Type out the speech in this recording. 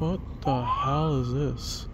What the hell is this?